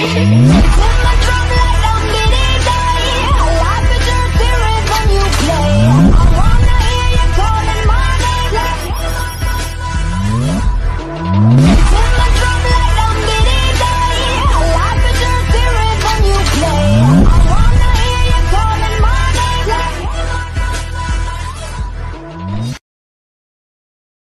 What?